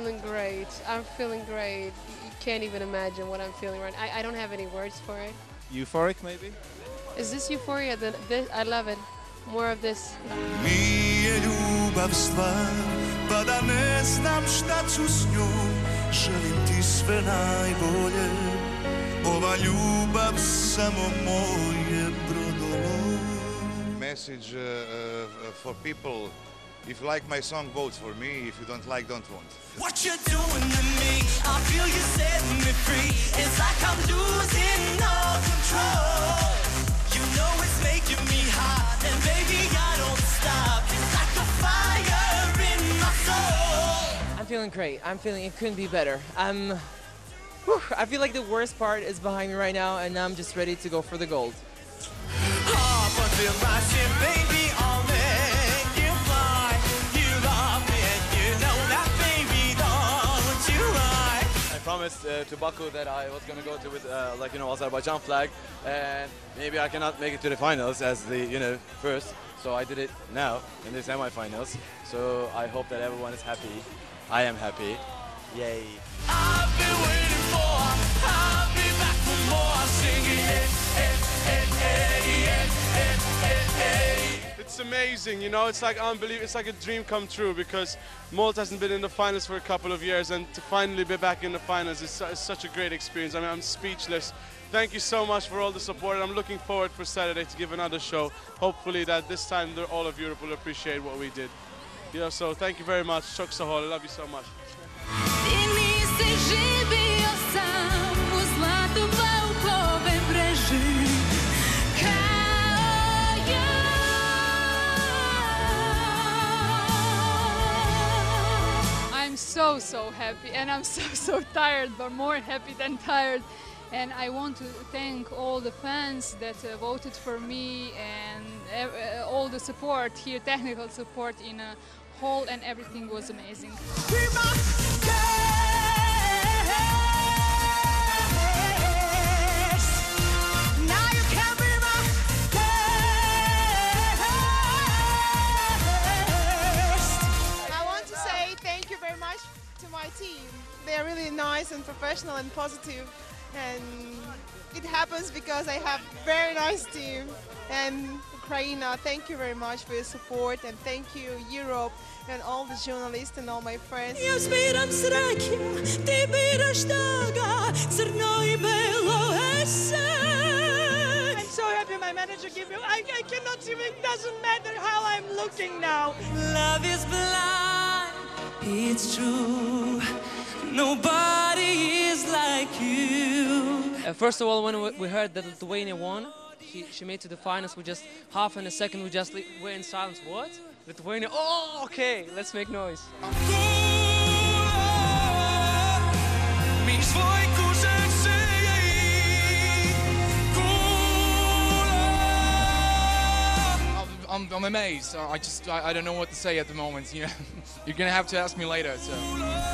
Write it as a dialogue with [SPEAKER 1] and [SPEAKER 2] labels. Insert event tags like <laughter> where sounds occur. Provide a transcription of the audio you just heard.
[SPEAKER 1] great. I'm feeling great. You can't even imagine what I'm feeling right. I, I don't have any words for it.
[SPEAKER 2] Euphoric, maybe?
[SPEAKER 1] Is this euphoria? The, this, I love it. More of this.
[SPEAKER 3] Nije ljubav stvar, pa da ne znam šta ću s njom Želim ti sve najbolje, ova ljubav samo moje brodolo
[SPEAKER 4] message uh, uh, for people. If you like my song, vote for me. If you don't like, don't vote.
[SPEAKER 3] What you doing to me? I feel you setting me free. It's like I'm losing all control. You know it's making me hot, and baby I don't stop. It's like a fire in my soul.
[SPEAKER 5] I'm feeling great. I'm feeling it couldn't be better. I'm. whew, I feel like the worst part is behind me right now, and now I'm just ready to go for the gold.
[SPEAKER 3] Hop
[SPEAKER 6] promised uh, to Baku that I was going to go to with uh, like you know Azerbaijan flag, and maybe I cannot make it to the finals as the you know first. So I did it now in the semifinals. So I hope that everyone is happy. I am happy. Yay!
[SPEAKER 7] Amazing, you know. It's like unbelievable. It's like a dream come true because Malta hasn't been in the finals for a couple of years, and to finally be back in the finals is, is such a great experience. I mean, I'm speechless. Thank you so much for all the support. I'm looking forward for Saturday to give another show. Hopefully, that this time all of Europe will appreciate what we did. Yeah, so thank you very much. Chok Sahol, I love you so much.
[SPEAKER 8] So so happy and I'm <laughs> so so tired but more happy than tired. And I want to thank all the fans that uh, voted for me and uh, all the support here technical support in a whole and everything was amazing
[SPEAKER 3] my
[SPEAKER 9] team. They're really nice and professional and positive, and it happens because I have very nice team. And Ukraine, thank you very much for your support, and thank you Europe and all the journalists and all my friends.
[SPEAKER 3] Ja zbiram sreće, ti biraš toga, crno i belo esen.
[SPEAKER 9] I'm so happy my manager gave me. I, I cannot even. It doesn't matter how I'm looking now.
[SPEAKER 3] Love is blind, it's true. Nobody is like you.
[SPEAKER 5] Uh, first of all, when we- heard that Lithuania won, she, she made to the finals. We just half in a second we just were in silence. What? Lithuania? Oh, okay. Let's make noise.
[SPEAKER 3] Mi
[SPEAKER 10] I'm, I'm amazed. I just I, I don't know what to say at the moment. You know, <laughs> you're gonna have to ask me later. So.